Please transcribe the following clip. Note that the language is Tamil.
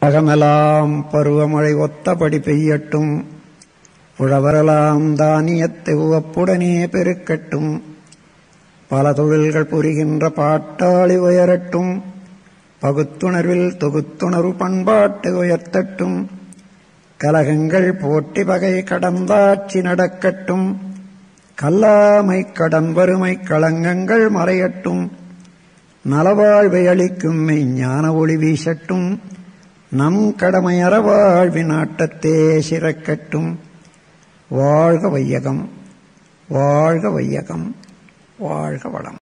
அகமெலாம் பருவமழை ஒத்தபடி பெய்யட்டும். புழவரலாம் தானியத்தை உவப்புடனே பெருக்கட்டும். பல தொழில்கள் புரிகின்ற பாட்டாளி உயரட்டும். பகுத்துணர்வில் தொகுத்துணர்வு பண்பாட்டு உயர்த்தட்டும். கலகங்கள் போட்டி பகை கடந்தாட்சி நடக்கட்டும். கல்லாமை கடன் வறுமை களங்கங்கள் மறையட்டும். நலவாழ்வை அளிக்கும் மெய்ஞான ஒளி வீசட்டும். நம் கடமையற வாழ்வின் ஆட்டத்தே சிறக்கட்டும். வாழ்க வையகம் வாழ்க வையகம் வாழ்க வளம்.